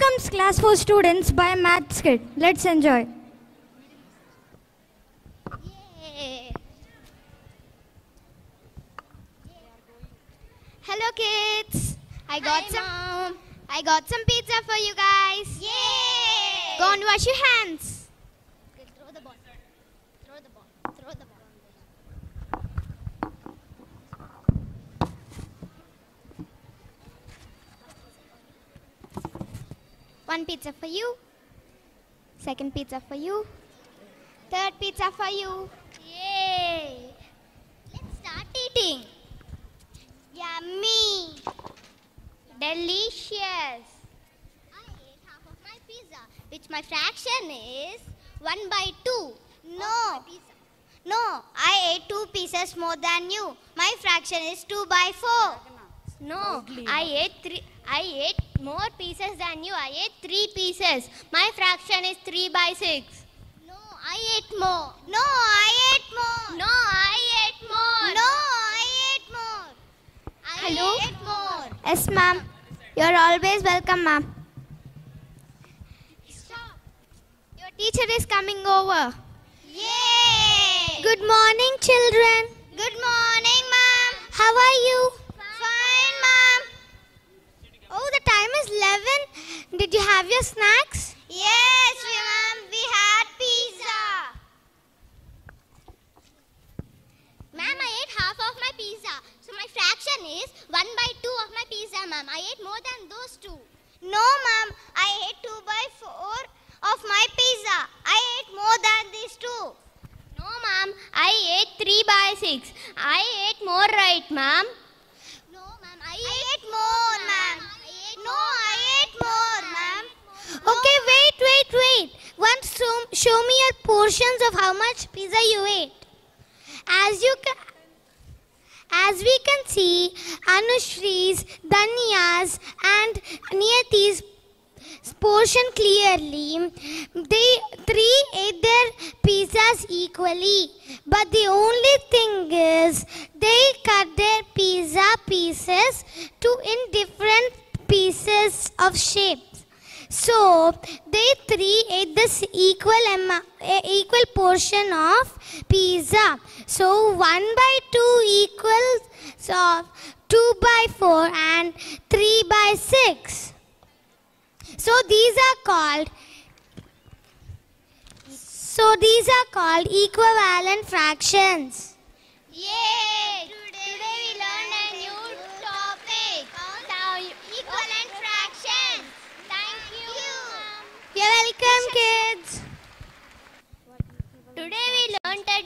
Here comes class 4 students by Maths Skit. Let's enjoy. Hello kids. I got some I got some pizza for you guys. Yay! Go and wash your hands. throw the ball. Throw the ball. Throw the ball. One pizza for you. Second pizza for you. Third pizza for you. Yay! Let's start eating. Yummy! Delicious! I ate half of my pizza, which my fraction is 1 by 2. No! No, I ate 2 pieces more than you. My fraction is 2 by 4. No, I ate 3 I ate more pieces than you. I ate 3 pieces. My fraction is 3 by 6. No, I ate more. No, I ate more. No, I ate more. No, I ate more. I Hello? ate more. Yes, ma'am. You're always welcome, ma'am. Stop. Your teacher is coming over. Yay! Good morning, children. Good morning, ma'am. How are you? Fine, ma'am. Oh, the time is 11. Did you have your snacks? Yes, ma'am. We had pizza. Ma'am, I ate half of my pizza. So my fraction is 1 by 2 of my pizza, ma'am. I ate more than those two. No, ma'am. I ate 2 by 4 of my pizza. I ate more than these two. No, ma'am. I ate 3 by 6. I ate more, right, ma'am? No, ma'am. I, ate, more, ma'am. No, I ate more, ma'am. Okay, wait, wait, wait. Once show, me your portions of how much pizza you ate. As you can, as we can see, Anushree's, Danya's, and Niyati's portion clearly. They three ate their pizzas equally, but the only thing is they cut their pizza pieces to in different pieces of shapes. So they three ate this equal equal portion of pizza. So one by two equals of two by four and three by six. So these are called so these are called equivalent fractions. Yay! Today we learned a new topic. Equivalent fractions. Thank you. You're welcome kids. Today we learned a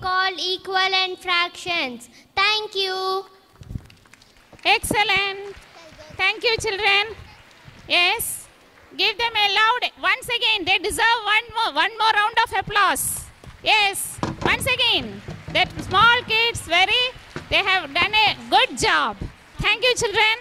called equivalent fractions. Thank you. Excellent. Thank you, children. Yes. Give them a loud. Once again, they deserve one more, one more round of applause. Yes. Once again, that small kids, very, they have done a good job. Thank you, children.